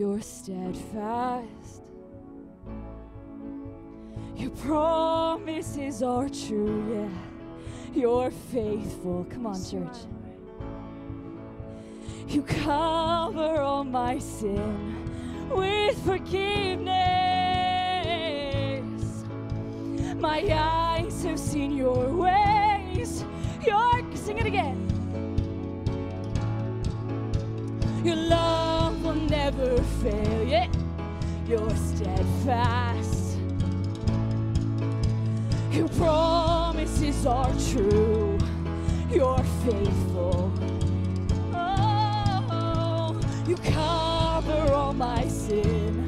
You're steadfast. Your promises are true, yeah. You're faithful. Come on, church. You cover all my sin with forgiveness. My eyes have seen your ways. Your sing it again. Your love will never fail. Yeah, you're steadfast. Your promises are true. You're faithful. Oh, you cover all my sin.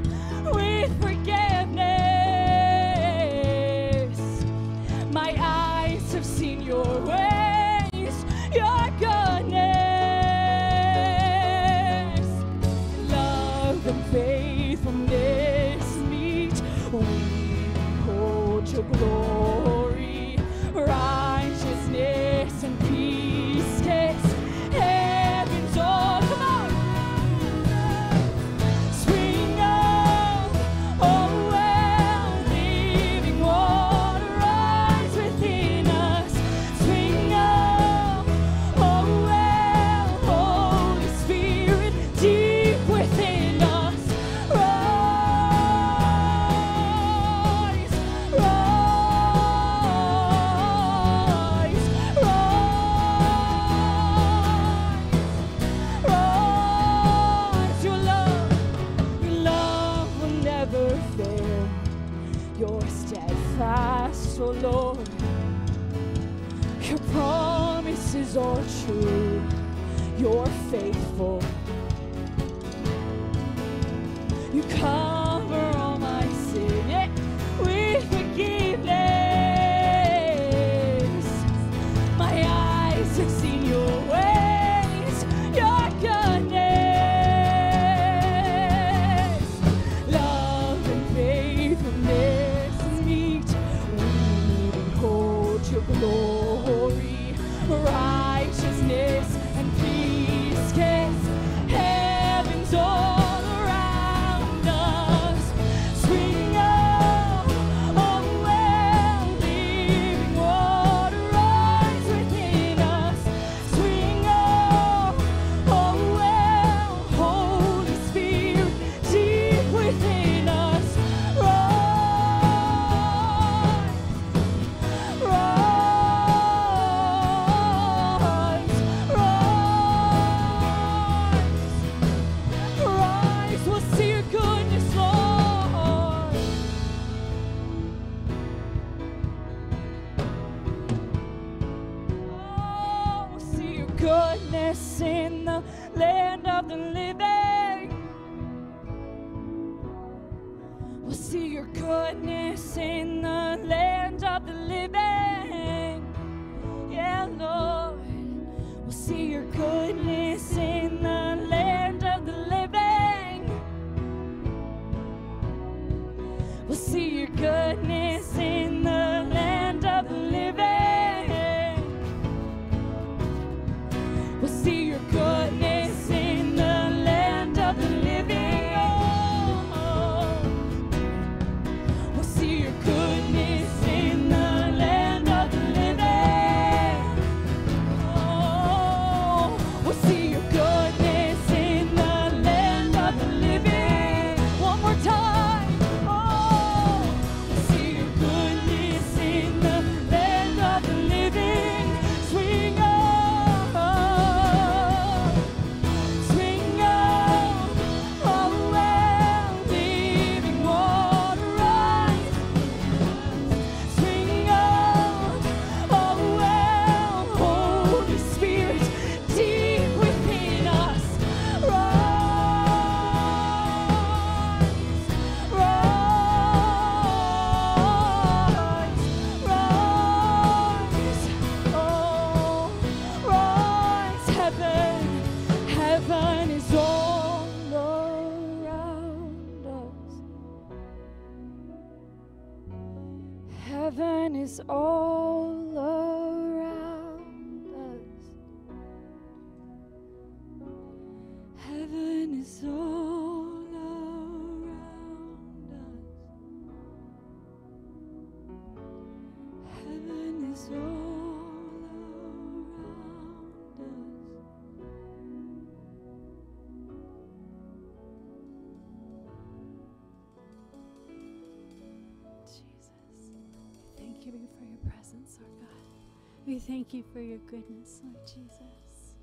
Thank you for your goodness, Lord Jesus.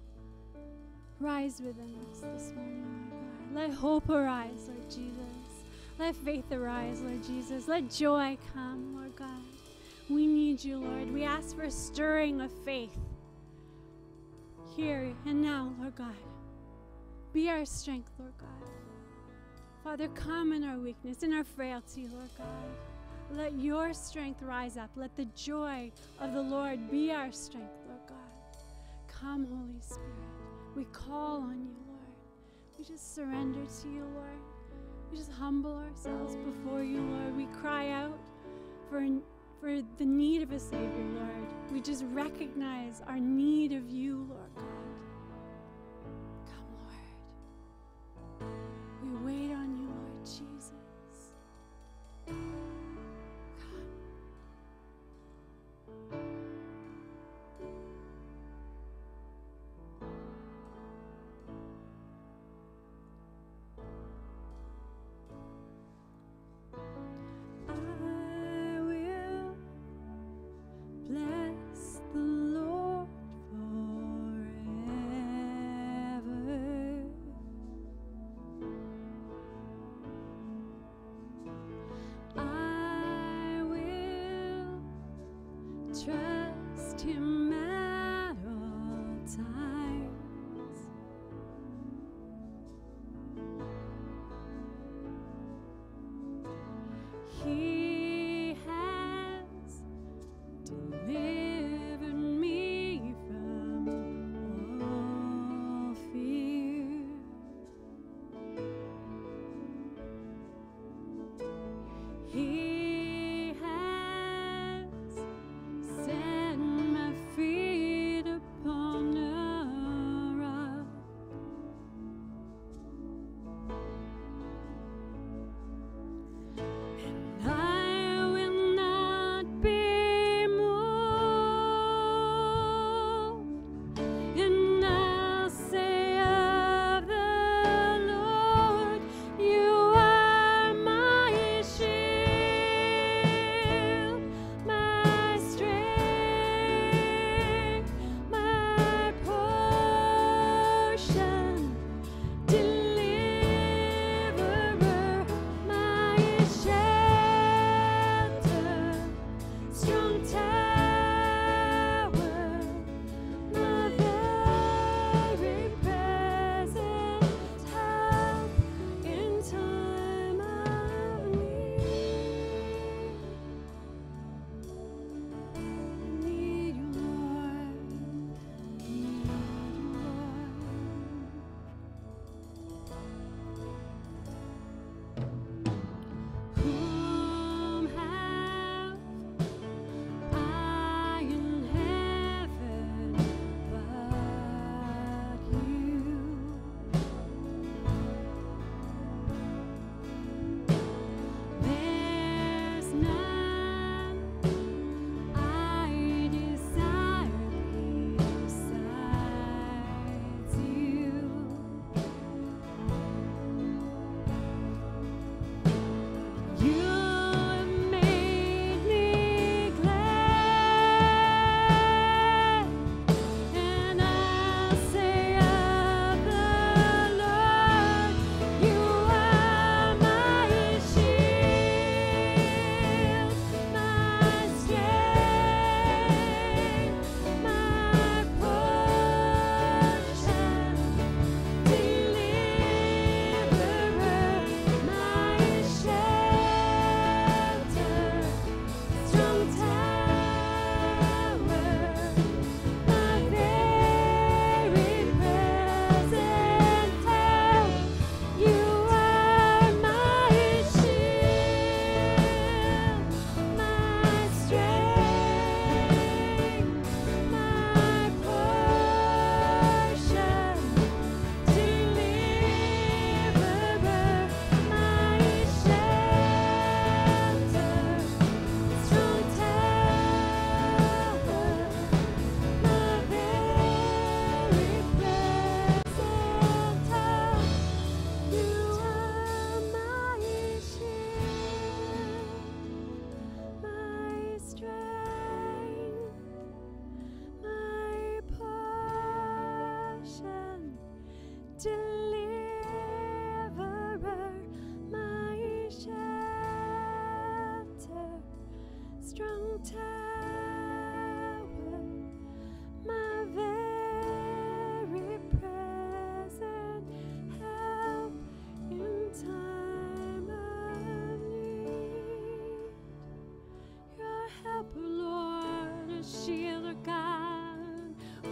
Rise within us this morning, Lord God. Let hope arise, Lord Jesus. Let faith arise, Lord Jesus. Let joy come, Lord God. We need you, Lord. We ask for a stirring of faith here and now, Lord God. Be our strength, Lord God. Father, come in our weakness, in our frailty, Lord God. Let your strength rise up. Let the joy of the Lord be our strength, Lord God. Come, Holy Spirit. We call on you, Lord. We just surrender to you, Lord. We just humble ourselves before you, Lord. We cry out for, for the need of a Savior, Lord. We just recognize our need of you, Lord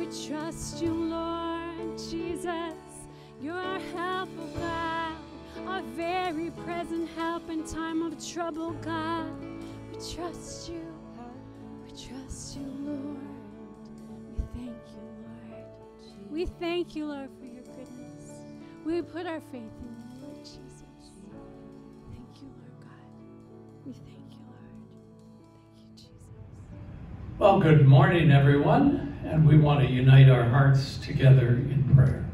trust you, Lord Jesus. You're our help, oh God, our very present help in time of trouble, God. We trust you. We trust you, Lord. We thank you, Lord. We thank you, Lord, for your goodness. We put our faith in you, Lord Jesus. Thank you, Lord God. We thank you, Lord. Thank you, Jesus. Well, good morning, everyone, and we want to unite our hearts together in prayer.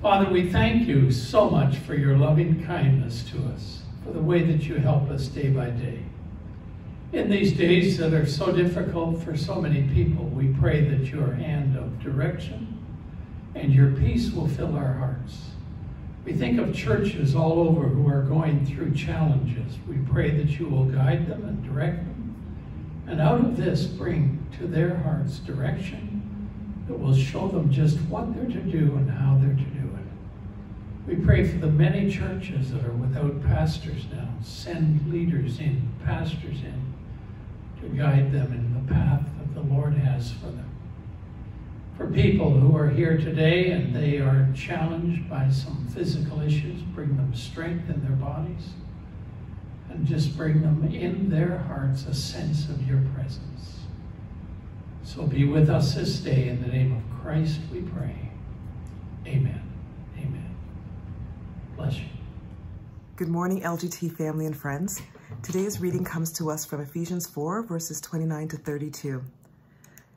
Father, we thank you so much for your loving kindness to us, for the way that you help us day by day. In these days that are so difficult for so many people, we pray that your hand of direction and your peace will fill our hearts. We think of churches all over who are going through challenges. We pray that you will guide them and direct them, and out of this bring to their hearts direction that will show them just what they're to do and how they're to do it. We pray for the many churches that are without pastors now. Send leaders in, pastors in, to guide them in the path that the Lord has for them. For people who are here today and they are challenged by some physical issues, bring them strength in their bodies and just bring them in their hearts a sense of your presence. So be with us this day in the name of Christ we pray. Amen. Amen. Bless you. Good morning, LGT family and friends. Today's reading comes to us from Ephesians 4, verses 29 to 32.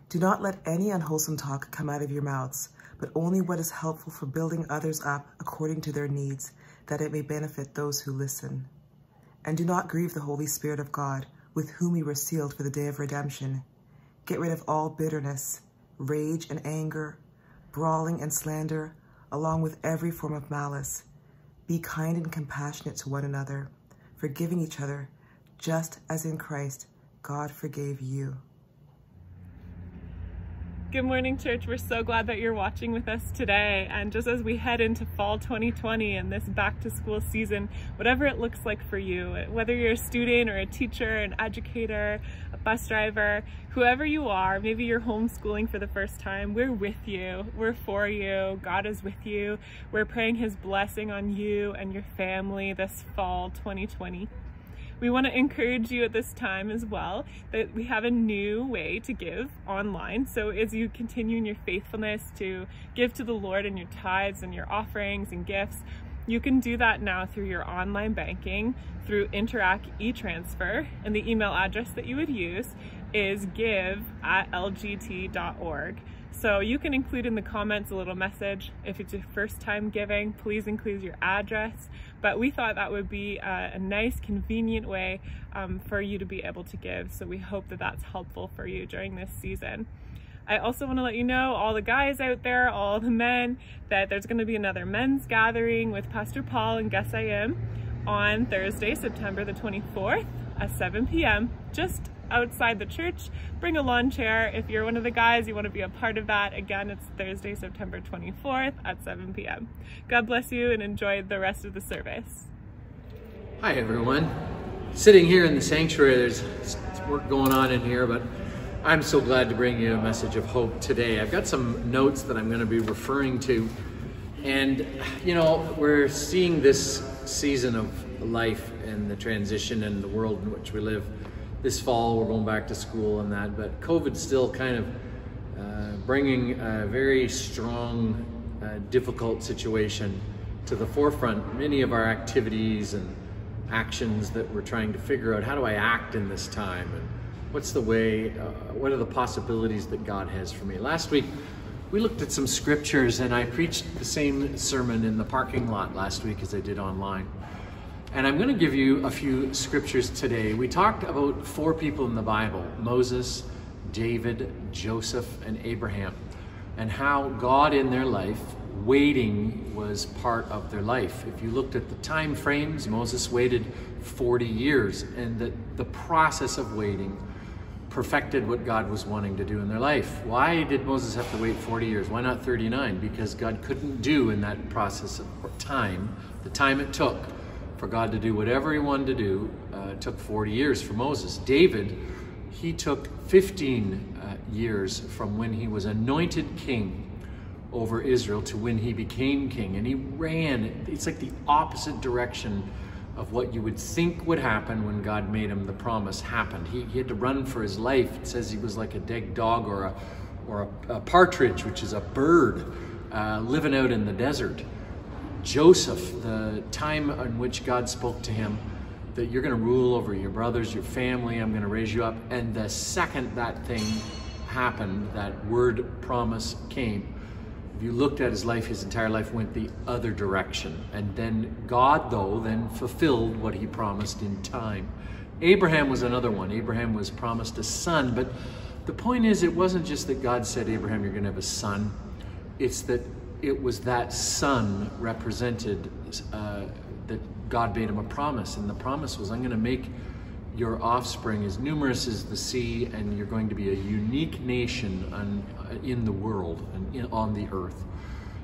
Do not let any unwholesome talk come out of your mouths, but only what is helpful for building others up according to their needs, that it may benefit those who listen. And do not grieve the Holy Spirit of God, with whom we were sealed for the day of redemption. Get rid of all bitterness, rage and anger, brawling and slander, along with every form of malice. Be kind and compassionate to one another, forgiving each other, just as in Christ God forgave you. Good morning, church. We're so glad that you're watching with us today. And just as we head into fall 2020 and this back to school season, whatever it looks like for you, whether you're a student or a teacher, an educator, a bus driver, whoever you are, maybe you're homeschooling for the first time, we're with you. We're for you. God is with you. We're praying his blessing on you and your family this fall 2020. We want to encourage you at this time as well that we have a new way to give online. So as you continue in your faithfulness to give to the Lord and your tithes and your offerings and gifts, you can do that now through your online banking, through Interac eTransfer, and the email address that you would use is give at lgt.org. So you can include in the comments a little message. If it's your first time giving, please include your address. But we thought that would be a, a nice, convenient way um, for you to be able to give. So we hope that that's helpful for you during this season. I also want to let you know, all the guys out there, all the men, that there's going to be another men's gathering with Pastor Paul and Guess I Am on Thursday, September the 24th at 7 p.m. just outside the church. Bring a lawn chair. If you're one of the guys, you want to be a part of that. Again, it's Thursday, September 24th at 7 p.m. God bless you and enjoy the rest of the service. Hi everyone. Sitting here in the sanctuary, there's work going on in here, but I'm so glad to bring you a message of hope today. I've got some notes that I'm going to be referring to. And, you know, we're seeing this season of life and the transition and the world in which we live. This fall, we're going back to school and that, but COVID's still kind of uh, bringing a very strong, uh, difficult situation to the forefront. Many of our activities and actions that we're trying to figure out how do I act in this time and what's the way, uh, what are the possibilities that God has for me. Last week, we looked at some scriptures and I preached the same sermon in the parking lot last week as I did online. And I'm going to give you a few scriptures today. We talked about four people in the Bible Moses, David, Joseph, and Abraham, and how God in their life waiting was part of their life. If you looked at the time frames, Moses waited 40 years, and the, the process of waiting perfected what God was wanting to do in their life. Why did Moses have to wait 40 years? Why not 39? Because God couldn't do in that process of time, the time it took for God to do whatever he wanted to do, uh, took 40 years for Moses. David, he took 15 uh, years from when he was anointed king over Israel to when he became king. And he ran, it's like the opposite direction of what you would think would happen when God made him the promise happened. He, he had to run for his life. It says he was like a dead dog or a, or a, a partridge, which is a bird, uh, living out in the desert. Joseph, the time in which God spoke to him, that you're going to rule over your brothers, your family, I'm going to raise you up. And the second that thing happened, that word promise came, if you looked at his life, his entire life went the other direction. And then God, though, then fulfilled what he promised in time. Abraham was another one. Abraham was promised a son, but the point is, it wasn't just that God said, Abraham, you're going to have a son. It's that it was that son represented uh, that God made him a promise. And the promise was, I'm going to make your offspring as numerous as the sea, and you're going to be a unique nation on, in the world and in, on the earth.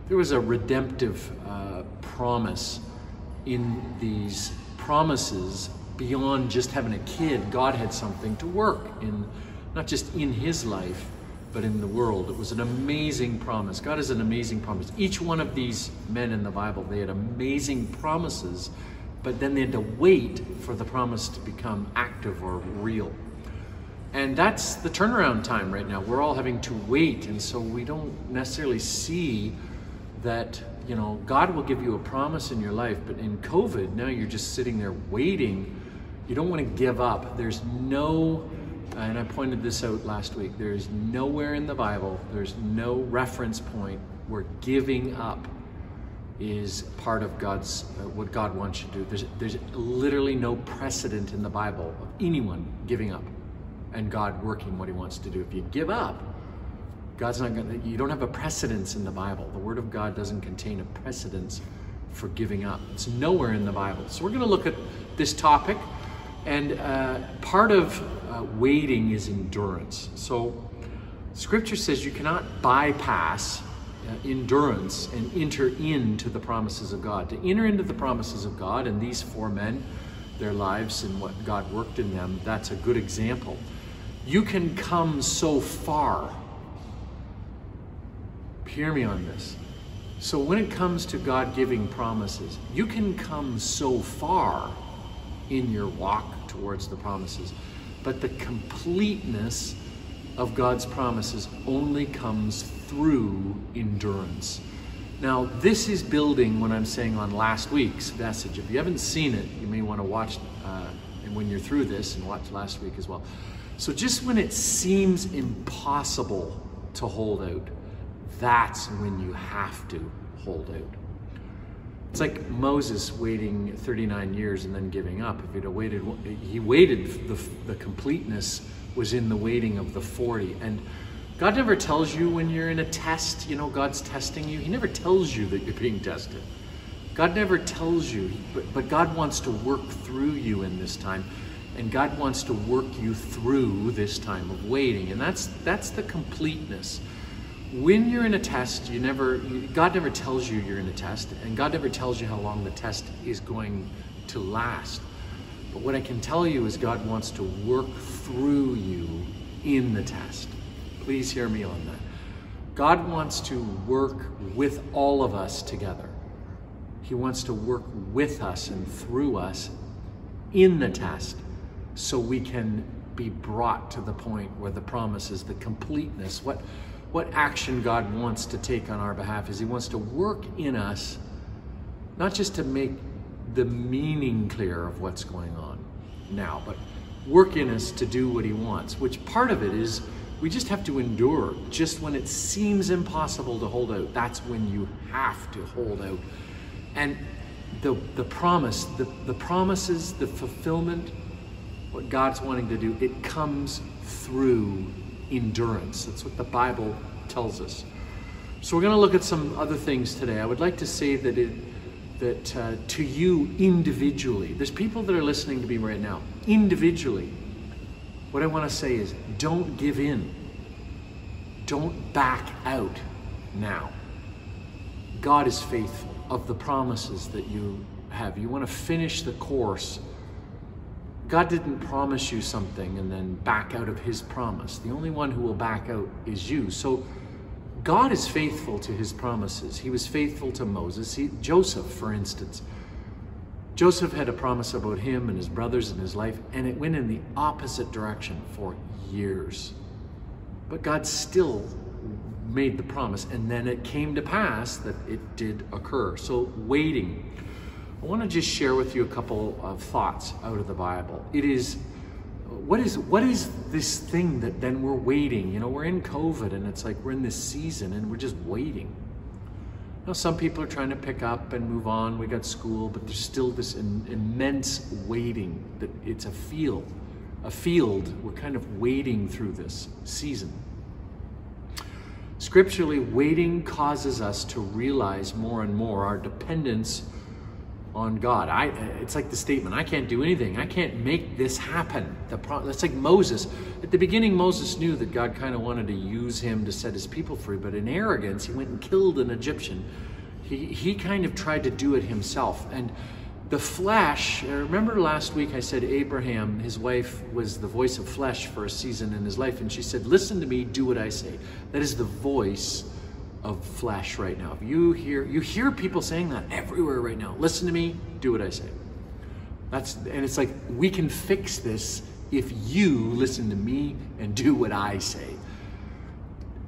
There was a redemptive uh, promise in these promises beyond just having a kid. God had something to work in, not just in his life, but in the world. It was an amazing promise. God is an amazing promise. Each one of these men in the Bible, they had amazing promises but then they had to wait for the promise to become active or real. And that's the turnaround time right now. We're all having to wait, and so we don't necessarily see that, you know, God will give you a promise in your life, but in COVID, now you're just sitting there waiting. You don't want to give up. There's no, and I pointed this out last week, there's nowhere in the Bible, there's no reference point where giving up is part of God's uh, what God wants you to do. There's there's literally no precedent in the Bible of anyone giving up and God working what He wants to do. If you give up, God's not going. to You don't have a precedence in the Bible. The Word of God doesn't contain a precedence for giving up. It's nowhere in the Bible. So we're going to look at this topic, and uh, part of uh, waiting is endurance. So Scripture says you cannot bypass uh, endurance and enter into the promises of God. To enter into the promises of God, and these four men, their lives and what God worked in them, that's a good example. You can come so far. Hear me on this. So, when it comes to God giving promises, you can come so far in your walk towards the promises, but the completeness of God's promises only comes through endurance. Now, this is building what I'm saying on last week's message. If you haven't seen it, you may want to watch uh, and when you're through this and watch last week as well. So, just when it seems impossible to hold out, that's when you have to hold out. It's like Moses waiting 39 years and then giving up. If he'd have waited, he waited, the, the completeness was in the waiting of the 40. And God never tells you when you're in a test, you know, God's testing you. He never tells you that you're being tested. God never tells you, but, but God wants to work through you in this time. And God wants to work you through this time of waiting. And that's that's the completeness. When you're in a test, you never God never tells you you're in a test, and God never tells you how long the test is going to last. But what I can tell you is God wants to work through you in the test. Please hear me on that. God wants to work with all of us together. He wants to work with us and through us in the test so we can be brought to the point where the promise is the completeness. What, what action God wants to take on our behalf is He wants to work in us, not just to make the meaning clear of what's going on now, but work in us to do what He wants, which part of it is we just have to endure. Just when it seems impossible to hold out, that's when you have to hold out. And the, the promise, the, the promises, the fulfillment, what God's wanting to do, it comes through endurance. That's what the Bible tells us. So we're going to look at some other things today. I would like to say that it, that uh, to you individually, there's people that are listening to me right now, individually. What I want to say is don't give in. Don't back out now. God is faithful of the promises that you have. You want to finish the course. God didn't promise you something and then back out of his promise. The only one who will back out is you. So God is faithful to his promises. He was faithful to Moses. He, Joseph, for instance. Joseph had a promise about him and his brothers and his life, and it went in the opposite direction for years. But God still made the promise, and then it came to pass that it did occur. So, waiting. I want to just share with you a couple of thoughts out of the Bible. It is what is what is this thing that then we're waiting? You know, we're in COVID and it's like we're in this season and we're just waiting. Know, some people are trying to pick up and move on. We got school, but there's still this in, immense waiting. That it's a field, a field. We're kind of waiting through this season. Scripturally, waiting causes us to realize more and more our dependence on God. I, it's like the statement, I can't do anything. I can't make this happen. The pro, that's like Moses. At the beginning, Moses knew that God kind of wanted to use him to set his people free, but in arrogance, he went and killed an Egyptian. He, he kind of tried to do it himself. And the flesh, uh, remember last week I said Abraham, his wife, was the voice of flesh for a season in his life. And she said, Listen to me, do what I say. That is the voice of flesh right now. You hear you hear people saying that everywhere right now. Listen to me, do what I say. That's and it's like we can fix this if you listen to me and do what I say.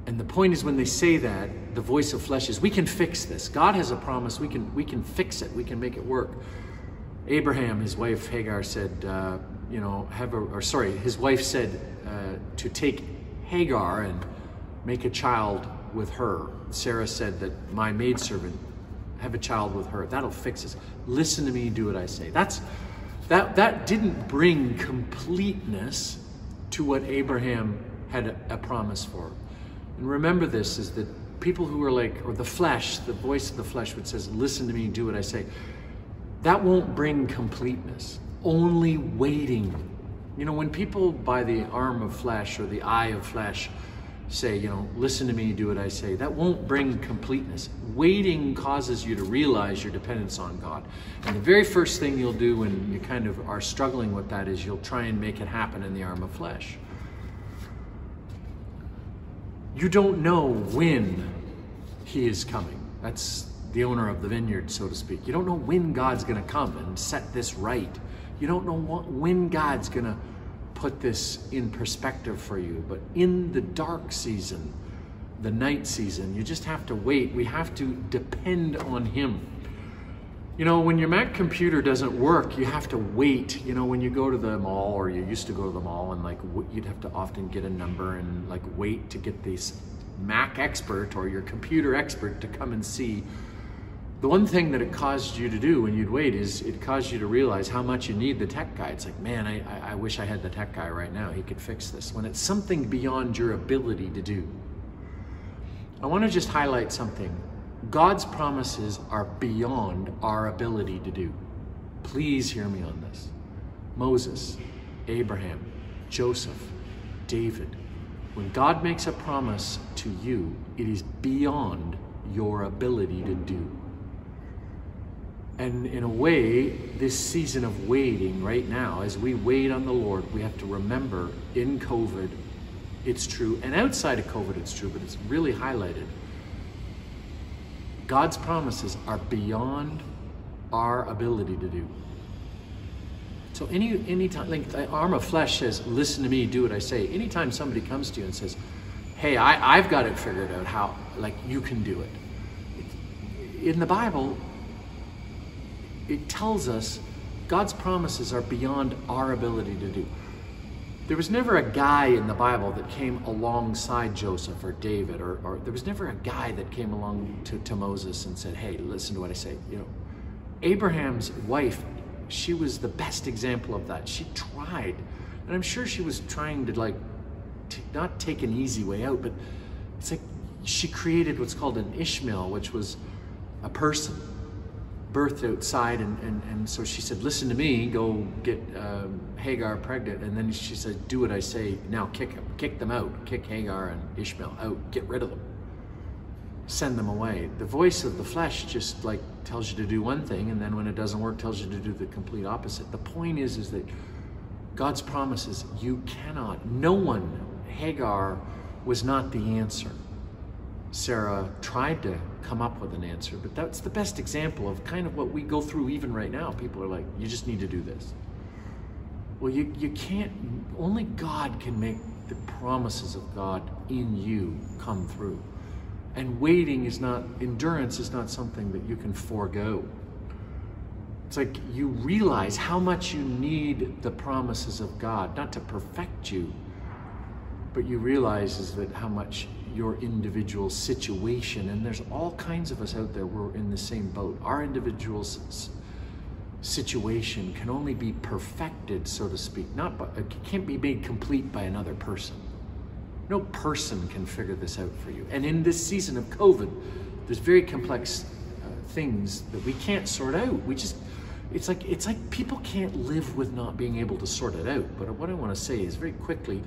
And the point is when they say that, the voice of flesh is we can fix this. God has a promise. We can we can fix it. We can make it work. Abraham, his wife Hagar said, uh, you know, have a or sorry, his wife said uh, to take Hagar and make a child with her. Sarah said that my maidservant have a child with her. That'll fix us. Listen to me, do what I say. That's that that didn't bring completeness to what Abraham had a, a promise for. And remember this is that people who are like, or the flesh, the voice of the flesh which says, listen to me, do what I say, that won't bring completeness. Only waiting. You know, when people by the arm of flesh or the eye of flesh say, you know, listen to me, do what I say. That won't bring completeness. Waiting causes you to realize your dependence on God. And the very first thing you'll do when you kind of are struggling with that is you'll try and make it happen in the arm of flesh. You don't know when He is coming. That's the owner of the vineyard, so to speak. You don't know when God's going to come and set this right. You don't know when God's going to put this in perspective for you. But in the dark season, the night season, you just have to wait. We have to depend on Him. You know, when your Mac computer doesn't work, you have to wait. You know, when you go to the mall, or you used to go to the mall, and like you'd have to often get a number and like wait to get this Mac expert or your computer expert to come and see the one thing that it caused you to do when you'd wait is it caused you to realize how much you need the tech guy. It's like, man, I, I wish I had the tech guy right now. He could fix this. When it's something beyond your ability to do. I want to just highlight something. God's promises are beyond our ability to do. Please hear me on this. Moses, Abraham, Joseph, David. When God makes a promise to you, it is beyond your ability to do. And in a way, this season of waiting right now, as we wait on the Lord, we have to remember in COVID, it's true. And outside of COVID, it's true, but it's really highlighted. God's promises are beyond our ability to do. So any anytime, like the arm of flesh says, listen to me, do what I say. Anytime somebody comes to you and says, hey, I, I've got it figured out how, like you can do it. In the Bible, it tells us God's promises are beyond our ability to do. There was never a guy in the Bible that came alongside Joseph or David, or, or there was never a guy that came along to, to Moses and said, Hey, listen to what I say. You know, Abraham's wife, she was the best example of that. She tried, and I'm sure she was trying to like, not take an easy way out, but it's like she created what's called an Ishmael, which was a person birthed outside. And, and, and so she said, Listen to me, go get um, Hagar pregnant. And then she said, Do what I say. Now kick them, kick them out, kick Hagar and Ishmael out, get rid of them, send them away. The voice of the flesh just like tells you to do one thing, and then when it doesn't work, tells you to do the complete opposite. The point is, is that God's promises, you cannot, no one, Hagar was not the answer. Sarah tried to come up with an answer, but that's the best example of kind of what we go through even right now. People are like, you just need to do this. Well, you, you can't, only God can make the promises of God in you come through. And waiting is not, endurance is not something that you can forego. It's like you realize how much you need the promises of God, not to perfect you, but you realize is that how much your individual situation, and there's all kinds of us out there, we're in the same boat. Our individual situation can only be perfected, so to speak, not by, it can't be made complete by another person. No person can figure this out for you. And in this season of COVID, there's very complex uh, things that we can't sort out. We just, it's like it's like people can't live with not being able to sort it out. But what I want to say is very quickly,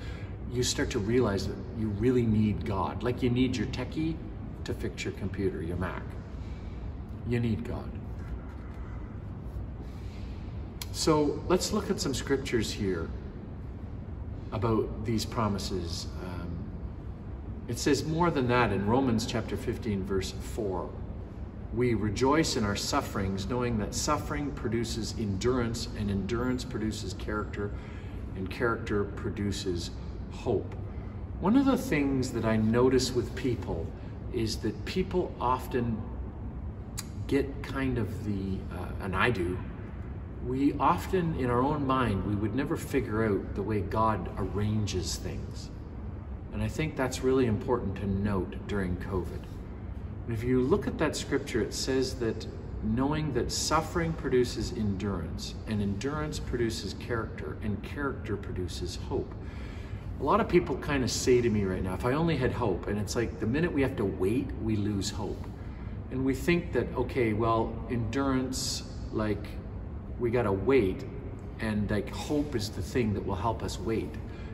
you start to realize that you really need God. Like you need your techie to fix your computer, your Mac. You need God. So let's look at some scriptures here about these promises. Um, it says more than that in Romans chapter 15, verse 4. We rejoice in our sufferings, knowing that suffering produces endurance, and endurance produces character, and character produces hope. One of the things that I notice with people is that people often get kind of the, uh, and I do, we often, in our own mind, we would never figure out the way God arranges things. And I think that's really important to note during COVID. And if you look at that scripture, it says that knowing that suffering produces endurance, and endurance produces character, and character produces hope. A lot of people kind of say to me right now, if I only had hope, and it's like the minute we have to wait, we lose hope. And we think that, okay, well, endurance, like we gotta wait, and like hope is the thing that will help us wait.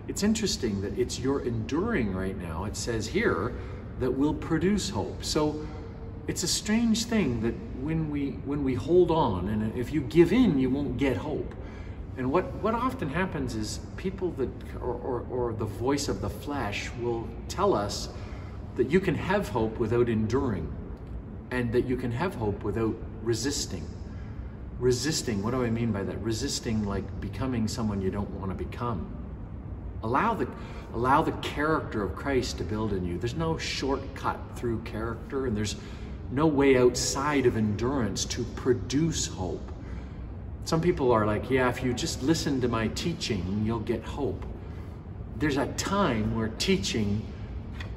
It's interesting that it's your enduring right now, it says here, that will produce hope. So it's a strange thing that when we when we hold on and if you give in, you won't get hope. And what, what often happens is people that, or, or, or the voice of the flesh will tell us that you can have hope without enduring and that you can have hope without resisting. Resisting, what do I mean by that? Resisting like becoming someone you don't want to become. Allow the, allow the character of Christ to build in you. There's no shortcut through character and there's no way outside of endurance to produce hope. Some people are like, yeah, if you just listen to my teaching, you'll get hope. There's a time where teaching,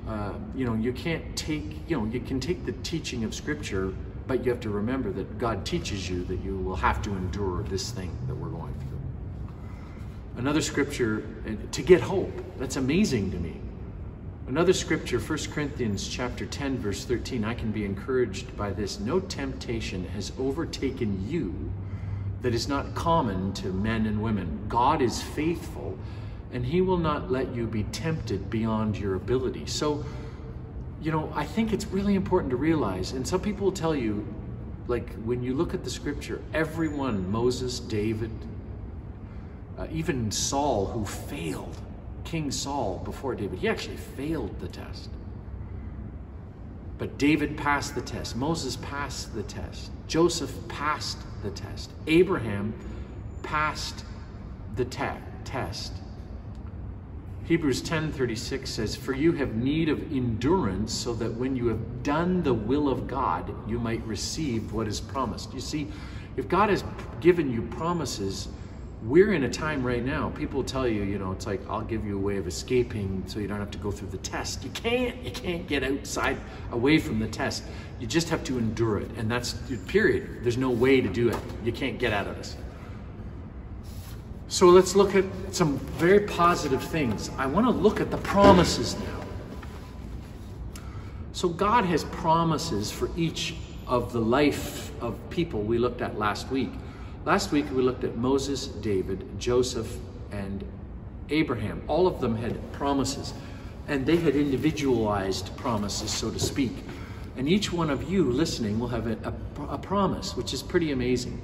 uh, you know, you can't take, you know, you can take the teaching of Scripture, but you have to remember that God teaches you that you will have to endure this thing that we're going through. Another scripture, to get hope, that's amazing to me. Another scripture, 1 Corinthians chapter 10, verse 13, I can be encouraged by this. No temptation has overtaken you that is not common to men and women. God is faithful and he will not let you be tempted beyond your ability. So, you know, I think it's really important to realize, and some people will tell you, like when you look at the scripture, everyone, Moses, David, uh, even Saul, who failed, King Saul before David, he actually failed the test. But David passed the test. Moses passed the test. Joseph passed the test. Abraham passed the te test. Hebrews 10:36 says, "For you have need of endurance so that when you have done the will of God, you might receive what is promised." You see, if God has given you promises, we're in a time right now, people tell you, you know, it's like, I'll give you a way of escaping so you don't have to go through the test. You can't, you can't get outside, away from the test. You just have to endure it. And that's, period. There's no way to do it. You can't get out of this. So let's look at some very positive things. I want to look at the promises now. So God has promises for each of the life of people we looked at last week. Last week we looked at Moses, David, Joseph, and Abraham. All of them had promises, and they had individualized promises, so to speak. And each one of you listening will have a, a, a promise, which is pretty amazing.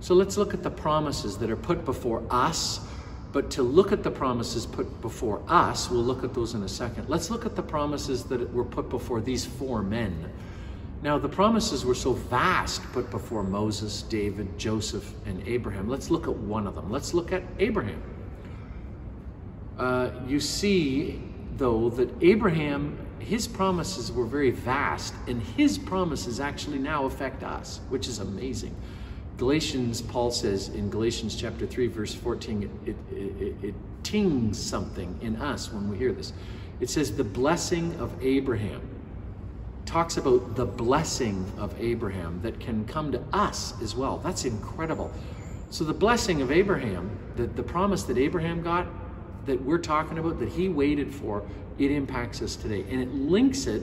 So let's look at the promises that are put before us. But to look at the promises put before us, we'll look at those in a second. Let's look at the promises that were put before these four men. Now, the promises were so vast put before Moses, David, Joseph, and Abraham. Let's look at one of them. Let's look at Abraham. Uh, you see, though, that Abraham, his promises were very vast, and his promises actually now affect us, which is amazing. Galatians, Paul says in Galatians chapter 3, verse 14, it, it, it, it tings something in us when we hear this. It says, the blessing of Abraham talks about the blessing of Abraham that can come to us as well. That's incredible. So the blessing of Abraham, the, the promise that Abraham got, that we're talking about, that he waited for, it impacts us today. And it links it,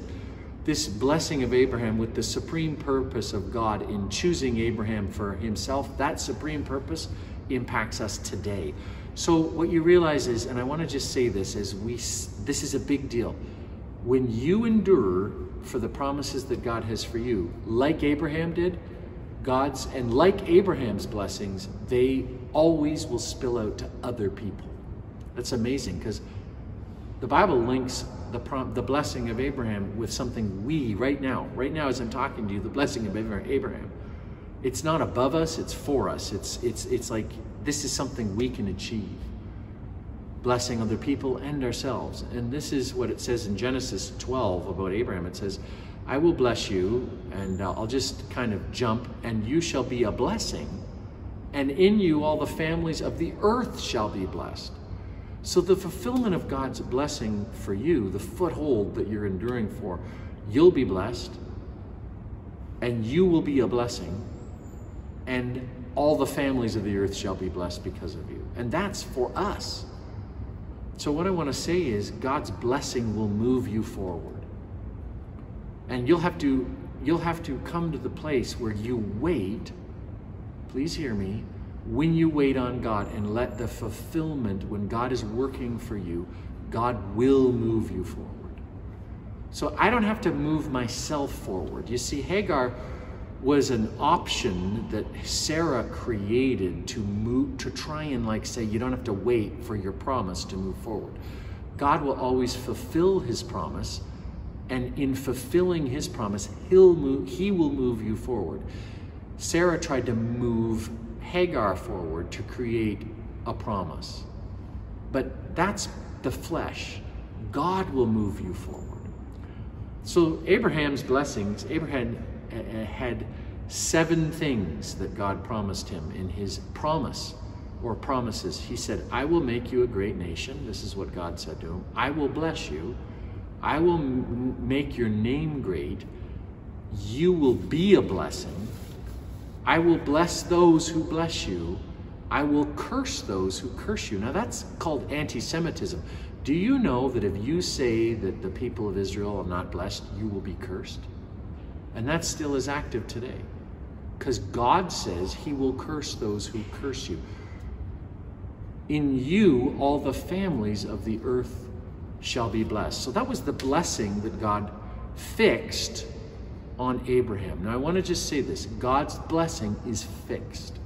this blessing of Abraham, with the supreme purpose of God in choosing Abraham for himself. That supreme purpose impacts us today. So what you realize is, and I want to just say this, is we this is a big deal. When you endure for the promises that God has for you, like Abraham did, God's and like Abraham's blessings, they always will spill out to other people. That's amazing because the Bible links the, the blessing of Abraham with something we, right now, right now as I'm talking to you, the blessing of Abraham, it's not above us, it's for us. It's, it's, it's like this is something we can achieve. Blessing other people and ourselves. And this is what it says in Genesis 12 about Abraham. It says, I will bless you, and I'll just kind of jump, and you shall be a blessing. And in you all the families of the earth shall be blessed. So the fulfillment of God's blessing for you, the foothold that you're enduring for, you'll be blessed and you will be a blessing and all the families of the earth shall be blessed because of you. And that's for us. So what I want to say is God's blessing will move you forward. And you'll have to you'll have to come to the place where you wait. Please hear me when you wait on God and let the fulfillment, when God is working for you, God will move you forward. So I don't have to move myself forward. You see, Hagar was an option that Sarah created to move, to try and like say, you don't have to wait for your promise to move forward. God will always fulfill his promise, and in fulfilling his promise, he'll move, he will move you forward. Sarah tried to move Hagar forward to create a promise. But that's the flesh. God will move you forward. So Abraham's blessings, Abraham had seven things that God promised him in his promise or promises. He said, I will make you a great nation. This is what God said to him. I will bless you. I will make your name great. You will be a blessing. I will bless those who bless you. I will curse those who curse you. Now that's called anti-Semitism. Do you know that if you say that the people of Israel are not blessed, you will be cursed? And that still is active today. Because God says he will curse those who curse you. In you, all the families of the earth shall be blessed. So that was the blessing that God fixed on Abraham. Now, I want to just say this God's blessing is fixed.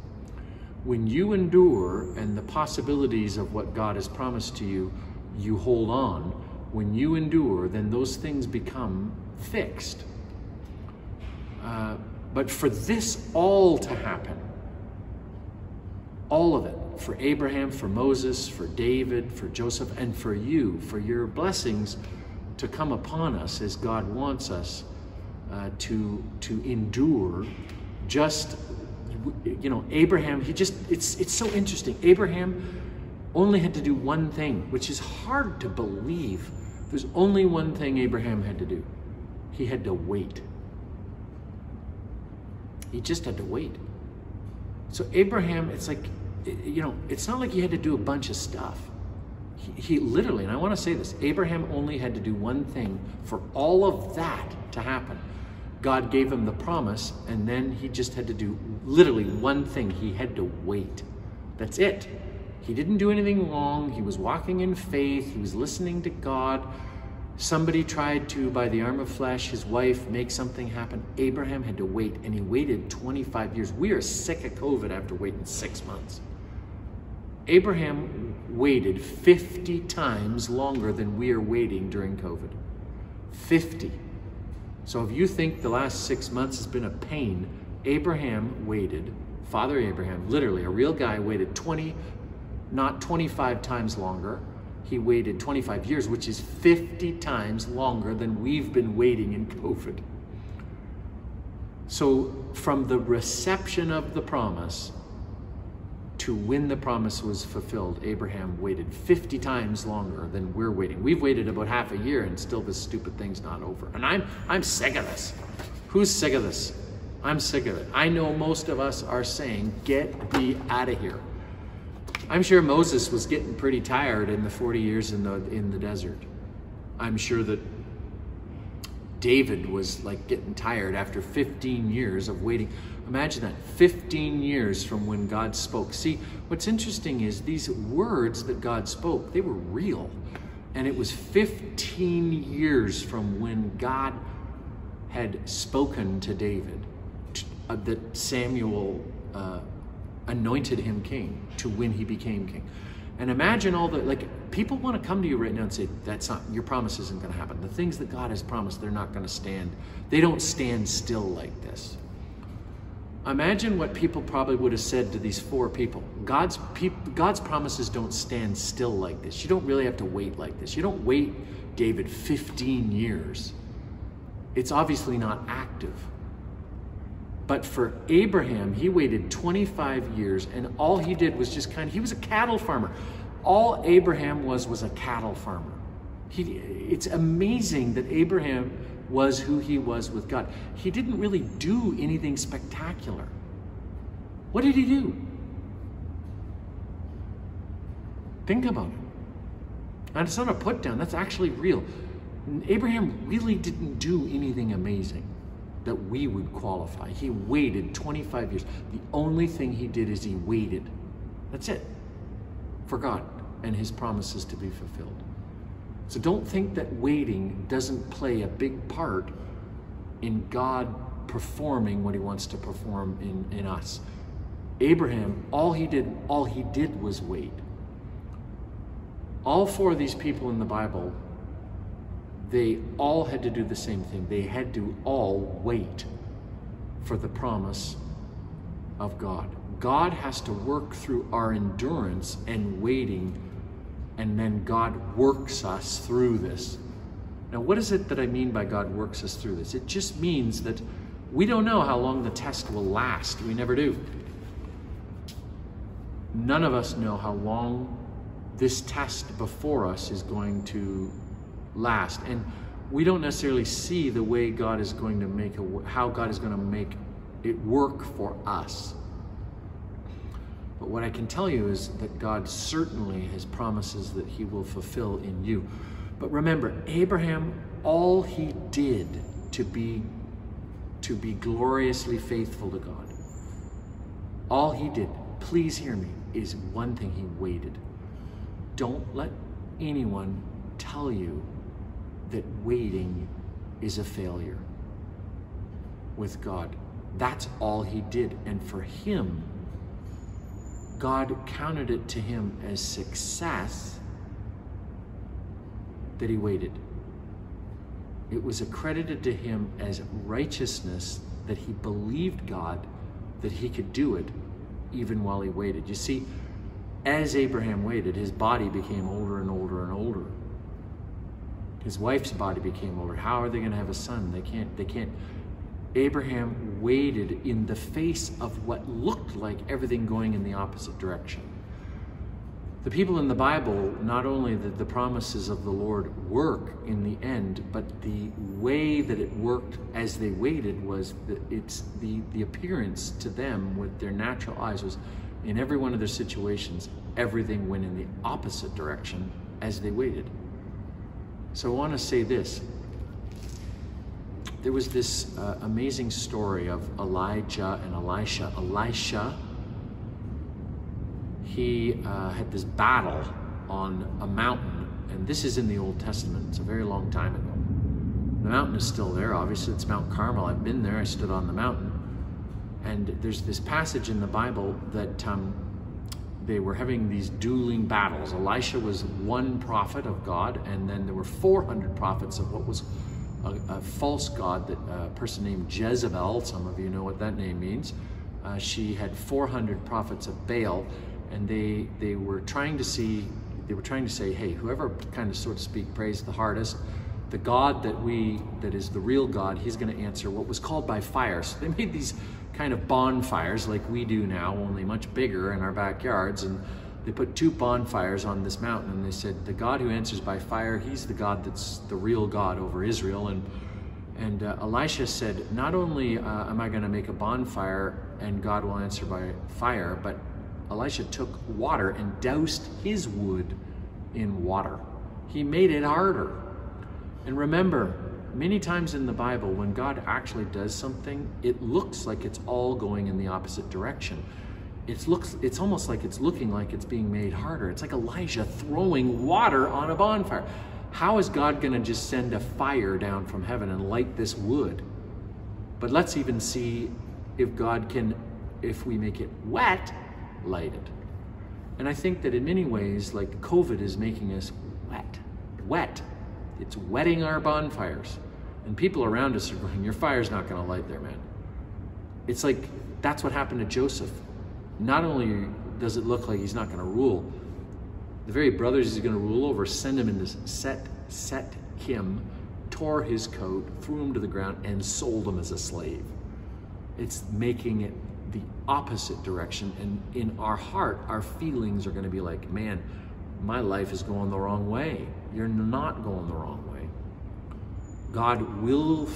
When you endure and the possibilities of what God has promised to you, you hold on. When you endure, then those things become fixed. Uh, but for this all to happen, all of it, for Abraham, for Moses, for David, for Joseph, and for you, for your blessings to come upon us as God wants us, uh, to to endure just you know abraham he just it's it's so interesting. Abraham only had to do one thing which is hard to believe. There's only one thing abraham had to do. He had to wait he just had to wait so abraham it's like you know it's not like he had to do a bunch of stuff he, he literally, and I want to say this Abraham only had to do one thing for all of that to happen. God gave him the promise, and then he just had to do literally one thing. He had to wait. That's it. He didn't do anything wrong. He was walking in faith. He was listening to God. Somebody tried to, by the arm of flesh, his wife, make something happen. Abraham had to wait, and he waited 25 years. We are sick of COVID after waiting six months. Abraham waited 50 times longer than we are waiting during COVID. 50. So if you think the last six months has been a pain, Abraham waited, Father Abraham, literally a real guy, waited 20, not 25 times longer. He waited 25 years, which is 50 times longer than we've been waiting in COVID. So from the reception of the promise to when the promise was fulfilled, Abraham waited 50 times longer than we're waiting. We've waited about half a year and still this stupid thing's not over. And I'm I'm sick of this. Who's sick of this? I'm sick of it. I know most of us are saying, get me out of here. I'm sure Moses was getting pretty tired in the 40 years in the in the desert. I'm sure that David was like getting tired after 15 years of waiting. Imagine that 15 years from when God spoke. See, what's interesting is these words that God spoke, they were real. And it was 15 years from when God had spoken to David, uh, that Samuel uh, anointed him king to when he became king. And imagine all the, like, people want to come to you right now and say, that's not, your promise isn't going to happen. The things that God has promised, they're not going to stand. They don't stand still like this. Imagine what people probably would have said to these four people. God's, God's promises don't stand still like this. You don't really have to wait like this. You don't wait, David, 15 years. It's obviously not active. But for Abraham, he waited 25 years, and all he did was just kind of, he was a cattle farmer. All Abraham was was a cattle farmer. He, it's amazing that Abraham was who he was with God. He didn't really do anything spectacular. What did he do? Think about it. And it's not a put down, that's actually real. Abraham really didn't do anything amazing that we would qualify. He waited 25 years. The only thing he did is he waited. That's it. For God and his promises to be fulfilled. So don't think that waiting doesn't play a big part in God performing what he wants to perform in, in us. Abraham, all he did, all he did was wait. All four of these people in the Bible they all had to do the same thing. They had to all wait for the promise of God. God has to work through our endurance and waiting, and then God works us through this. Now, what is it that I mean by God works us through this? It just means that we don't know how long the test will last. We never do. None of us know how long this test before us is going to last. And we don't necessarily see the way God is going to make a, how God is going to make it work for us. But what I can tell you is that God certainly has promises that he will fulfill in you. But remember, Abraham, all he did to be to be gloriously faithful to God. All he did, please hear me, is one thing he waited. Don't let anyone tell you that waiting is a failure with God. That's all he did. And for him, God counted it to him as success that he waited. It was accredited to him as righteousness that he believed God that he could do it even while he waited. You see, as Abraham waited, his body became older and older and older. His wife's body became older. How are they going to have a son? They can't, they can't. Abraham waited in the face of what looked like everything going in the opposite direction. The people in the Bible, not only did the promises of the Lord work in the end, but the way that it worked as they waited was that it's the, the appearance to them with their natural eyes was in every one of their situations, everything went in the opposite direction as they waited. So I want to say this. There was this uh, amazing story of Elijah and Elisha. Elisha, he uh, had this battle on a mountain, and this is in the Old Testament. It's a very long time ago. The mountain is still there, obviously. It's Mount Carmel. I've been there, I stood on the mountain. And there's this passage in the Bible that um, they were having these dueling battles. Elisha was one prophet of God, and then there were 400 prophets of what was a, a false god, that a person named Jezebel. Some of you know what that name means. Uh, she had 400 prophets of Baal, and they they were trying to see, they were trying to say, hey, whoever kind of, so to speak, prays the hardest, the God that we, that is the real God, he's going to answer what was called by fire. So they made these kind of bonfires like we do now, only much bigger in our backyards. And they put two bonfires on this mountain and they said, the God who answers by fire, he's the God that's the real God over Israel. And, and uh, Elisha said, not only uh, am I going to make a bonfire and God will answer by fire, but Elisha took water and doused his wood in water. He made it harder. And remember, many times in the Bible, when God actually does something, it looks like it's all going in the opposite direction. It looks, it's almost like it's looking like it's being made harder. It's like Elijah throwing water on a bonfire. How is God going to just send a fire down from heaven and light this wood? But let's even see if God can, if we make it wet, light it. And I think that in many ways, like COVID is making us wet, wet. It's wetting our bonfires. And people around us are going, Your fire's not going to light there, man. It's like that's what happened to Joseph. Not only does it look like he's not going to rule, the very brothers he's going to rule over send him into set, set him, tore his coat, threw him to the ground, and sold him as a slave. It's making it the opposite direction. And in our heart, our feelings are going to be like, man, my life is going the wrong way. You're not going the wrong way. God will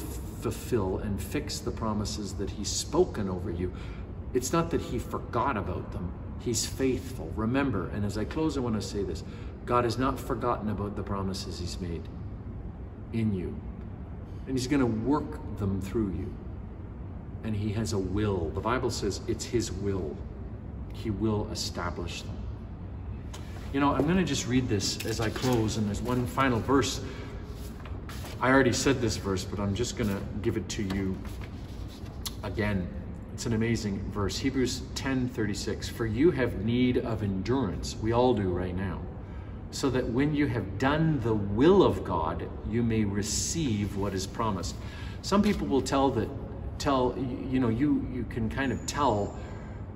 fulfill and fix the promises that He's spoken over you. It's not that He forgot about them, He's faithful. Remember, and as I close, I want to say this God has not forgotten about the promises He's made in you, and He's going to work them through you. And He has a will. The Bible says it's His will, He will establish them. You know, I'm going to just read this as I close, and there's one final verse. I already said this verse, but I'm just going to give it to you again. It's an amazing verse. Hebrews 10:36. For you have need of endurance. We all do right now. So that when you have done the will of God, you may receive what is promised. Some people will tell that tell you know you you can kind of tell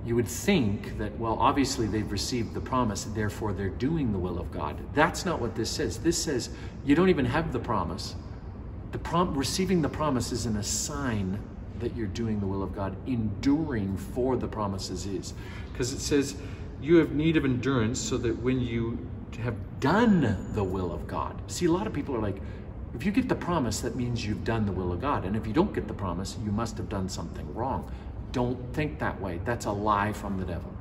you would think that, well, obviously they've received the promise, therefore they're doing the will of God. That's not what this says. This says you don't even have the promise. The prom- receiving the promise isn't a sign that you're doing the will of God. Enduring for the promises is. Because it says, you have need of endurance so that when you have done the will of God. See, a lot of people are like, if you get the promise, that means you've done the will of God. And if you don't get the promise, you must have done something wrong. Don't think that way. That's a lie from the devil.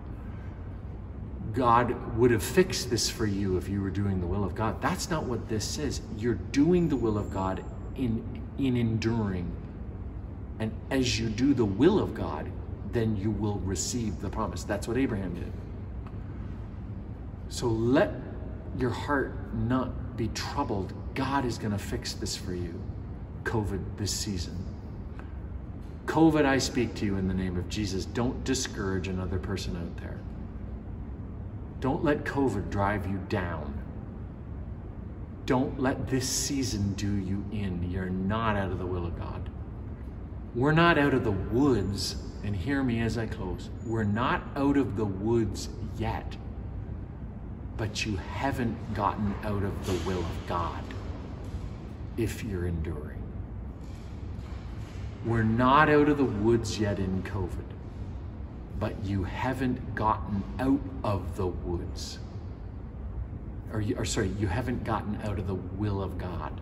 God would have fixed this for you if you were doing the will of God. That's not what this says. You're doing the will of God in, in enduring. And as you do the will of God, then you will receive the promise. That's what Abraham did. So let your heart not be troubled. God is going to fix this for you, COVID this season. COVID, I speak to you in the name of Jesus. Don't discourage another person out there. Don't let COVID drive you down. Don't let this season do you in. You're not out of the will of God. We're not out of the woods, and hear me as I close. We're not out of the woods yet, but you haven't gotten out of the will of God if you're enduring. We're not out of the woods yet in COVID, but you haven't gotten out of the woods. Or, or sorry, you haven't gotten out of the will of God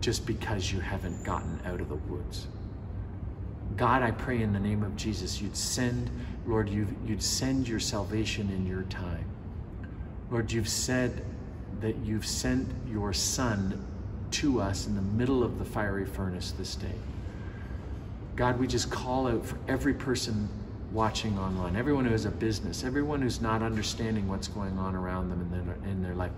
just because you haven't gotten out of the woods. God, I pray in the name of Jesus, you'd send, Lord, you'd, you'd send your salvation in your time. Lord, you've said that you've sent your Son to us in the middle of the fiery furnace this day. God, we just call out for every person watching online, everyone who has a business, everyone who's not understanding what's going on around them in their, in their life,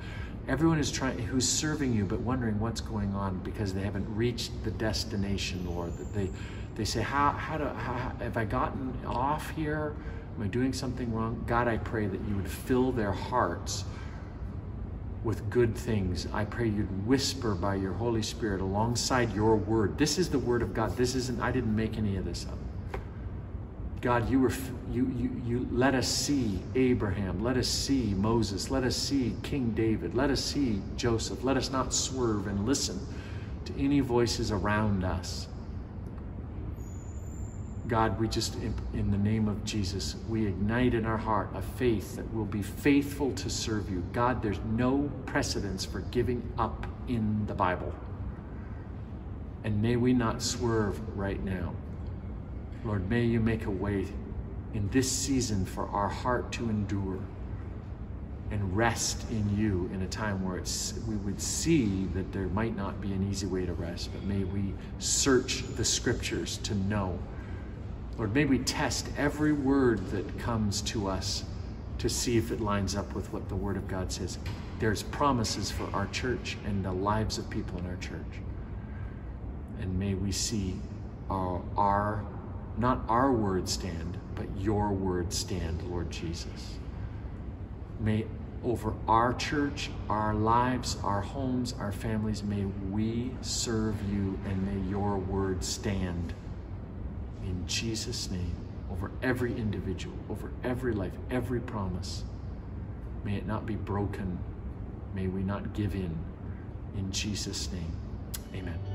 everyone who's trying, who's serving you but wondering what's going on because they haven't reached the destination, Lord. That they, they say, how, how do, how, have I gotten off here? Am I doing something wrong? God, I pray that you would fill their hearts with good things. I pray you'd whisper by your Holy Spirit alongside your word. This is the word of God. This isn't, I didn't make any of this up. God, you were you, you you let us see Abraham, let us see Moses, let us see King David, let us see Joseph. Let us not swerve and listen to any voices around us. God, we just, in, the name of Jesus, we ignite in our heart a faith that will be faithful to serve you. God, there's no precedence for giving up in the Bible. And may we not swerve right now. Lord, may you make a way in this season for our heart to endure and rest in you in a time where it's, we would see that there might not be an easy way to rest, but may we search the scriptures to know Lord, may we test every word that comes to us to see if it lines up with what the Word of God says. There's promises for our church and the lives of people in our church. And may we see our, our not our word stand, but your word stand, Lord Jesus. May over our church, our lives, our homes, our families, may we serve you and may your word stand in Jesus' name over every individual, over every life, every promise. May it not be broken. May we not give in. In Jesus' name, amen.